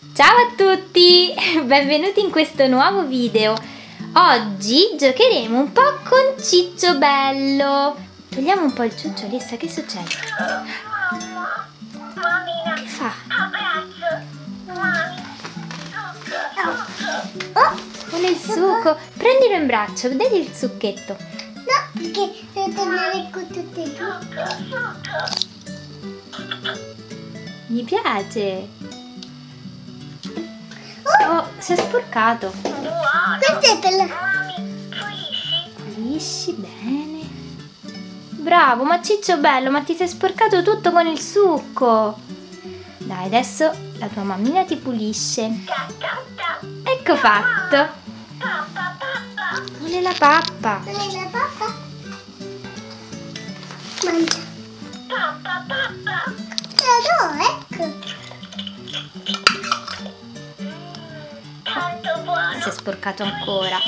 Ciao a tutti, benvenuti in questo nuovo video. Oggi giocheremo un po' con Ciccio Bello. Togliamo un po' il ciuccio, Alissa, che succede? Che fa? Oh, vuole il succo. Prendilo in braccio, dagli il succhetto. No, perché devo tornare con tutte e due. Gli piace. Oh, si è sporcato. Questa è per la... Pulisci bene. Bravo, ma Ciccio bello, ma ti sei sporcato tutto con il succo. Dai, adesso la tua mammina ti pulisce. Ecco fatto. Vuole la pappa. Vuole la pappa? Mangia. Te la sporcato ancora.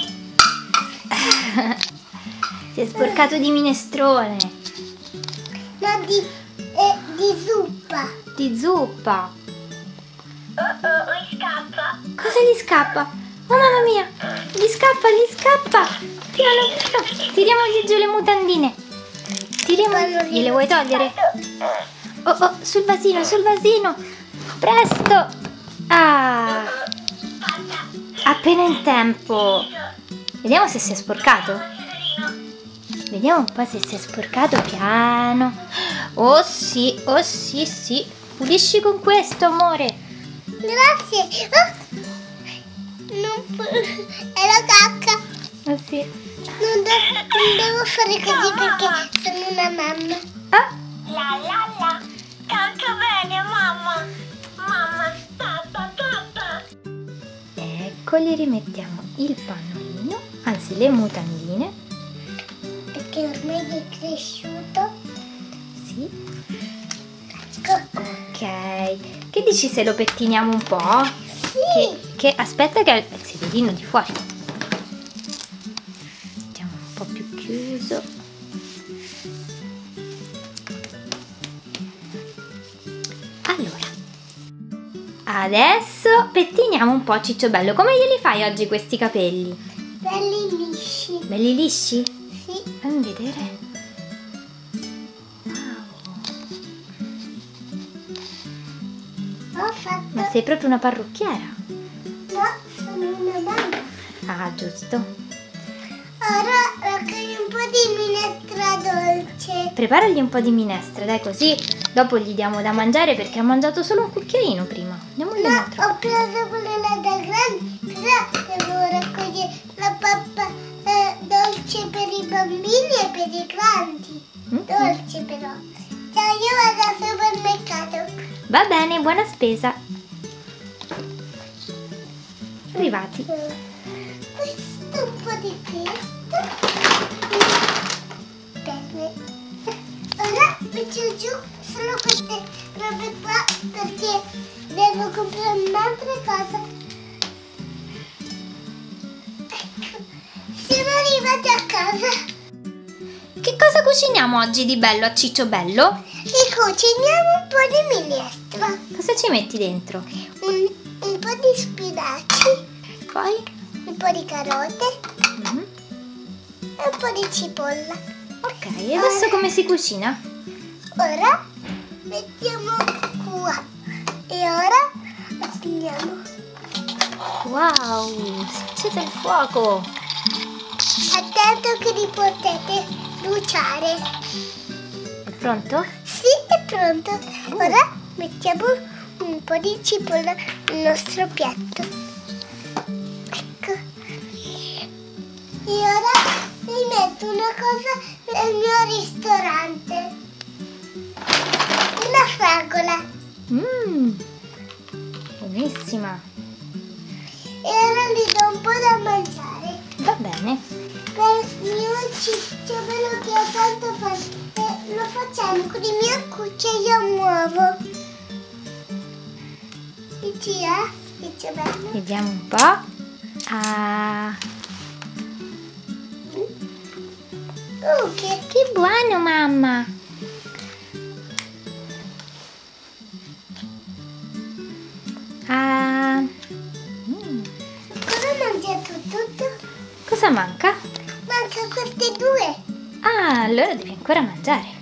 si è sporcato di minestrone, No, di, eh, di zuppa. di zuppa. Cosa gli scappa? Oh mamma mia! Gli scappa, gli scappa! Piano, piano! Tiriamogli giù le mutandine! Tiriamo... Gliele vuoi togliere? Oh oh, sul vasino, sul vasino! Presto! Ah! Appena in tempo! Vediamo se si è sporcato. Vediamo un po' se si è sporcato piano. Oh sì, oh sì, sì. Pulisci con questo, amore. Grazie. Oh. Non È la cacca. Oh sì. Non, de- non devo fare così perché sono una mamma. Ah, gli rimettiamo il pannolino, anzi le mutandine. Perché ormai è cresciuto. Sì. Ecco. Ok. Che dici se lo pettiniamo un po'? Sì. Che, che aspetta che ha il sederino di fuori. Adesso pettiniamo un po' Ciccio Bello. Come glieli fai oggi questi capelli? Belli lisci. Belli lisci? Sì. Fammi vedere. Ho fatto. Ma sei proprio una parrucchiera. No, sono una mamma. Ah, giusto. Ora raccogli un po' di minestra dolce. Preparagli un po' di minestra, dai, così dopo gli diamo da mangiare perché ha mangiato solo un cucchiaino prima. Diamogli No, un'altra. ho preso quella da grande, però devo raccogliere la pappa eh, dolce per i bambini e per i grandi. Mm. Dolce però. Ciao, io vado al supermercato. Va bene, buona spesa. Arrivati. Questo un po' di questo. Metto giù solo queste robe qua perché devo comprare un'altra cosa. Ecco. Siamo arrivati a casa. Che cosa cuciniamo oggi di bello a Ciccio Bello? E cuciniamo un po' di minestra. Cosa ci metti dentro? Un, un po' di spinaci, Poi? un po' di carote Mhm. e un po' di cipolla. Ok, e adesso come si cucina? Ora mettiamo qua e ora mettiamo. Wow, si accende il fuoco. Attento che li potete bruciare. È pronto? Sì, è pronto. Ora mettiamo un po' di cipolla nel nostro piatto. Ecco. E ora vi metto una cosa nel mio ristorante. Fragola. Mmm, buonissima. E ora gli do un po' da mangiare. Va bene. Per il mio ciccio quello che ho tanto fame. E lo facciamo con il mio cucchiaio nuovo. Dici, eh? Dice bello. Vediamo un po'. Ah, Oh, che che buono, mamma. Ah. Mm. Cosa ha mangiato tutto? Cosa manca? Manca queste due. Ah, allora devi ancora mangiare.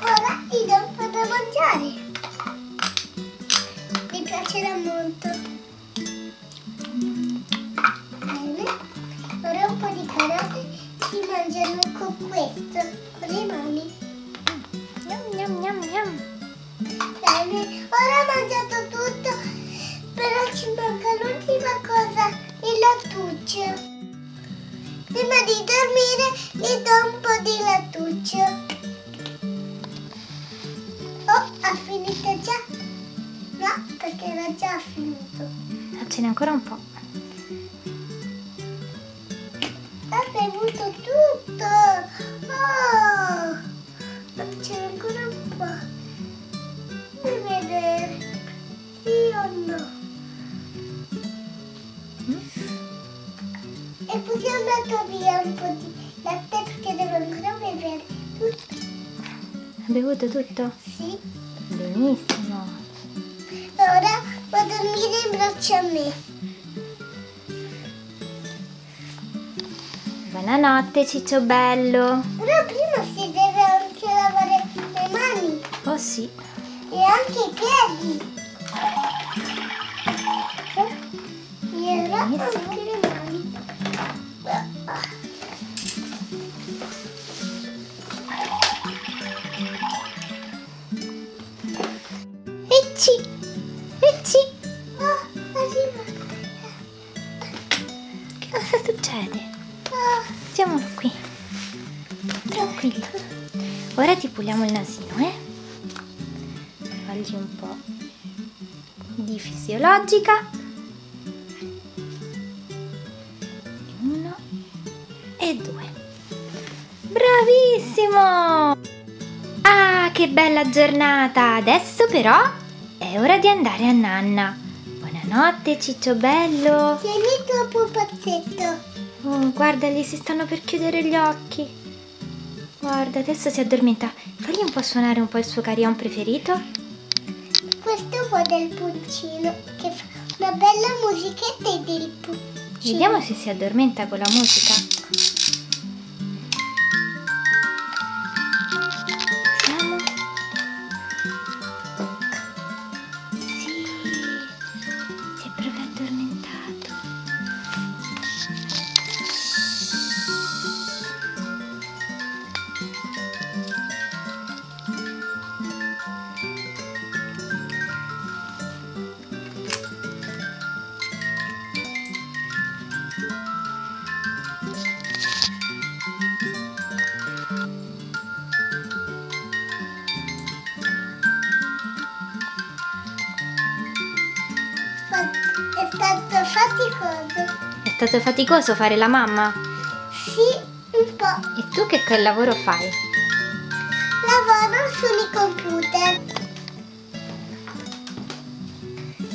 Ora ti do un po' da mangiare. Mi piacerà molto. Lattuccio. Prima di dormire gli do un po' di lattuccio. Oh, ha finito già? No, perché era già finito. Ah, ce n'è ancora un po'. Ha bevuto tutto. Oh, E poi è andato via un po' di latte perché devo ancora bere tutto. Ha bevuto tutto? Sì. Benissimo. Ora va a dormire in braccio a me. Buonanotte, ciccio bello. Però prima si deve anche lavare le mani Oh sì. e anche i piedi. E ora anche Ecci! Ecci! Oh, arriva. Che cosa succede? Oh, Mettiamolo qui. Tranquillo. Ora ti puliamo il nasino, eh? Fagli un po' di fisiologica. Uno e due. Bravissimo! Ah, che bella giornata! Adesso però è ora di andare a nanna. Buonanotte, ciccio bello. tieni il tuo pupazzetto. Oh, guarda, gli si stanno per chiudere gli occhi. Guarda, adesso si addormenta. Fagli un po' suonare un po' il suo carillon preferito. Questo po' del pulcino che fa una bella musichetta e del pulcino. Vediamo se si addormenta con la musica. È stato faticoso. È stato faticoso fare la mamma? Sì, un po'. E tu che lavoro fai? Lavoro sui computer.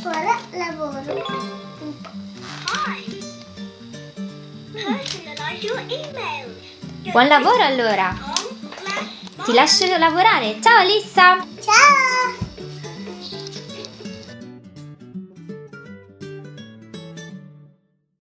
Ora lavoro un po'. Buon lavoro allora! Ti lascio lavorare. Ciao Alissa! Ciao!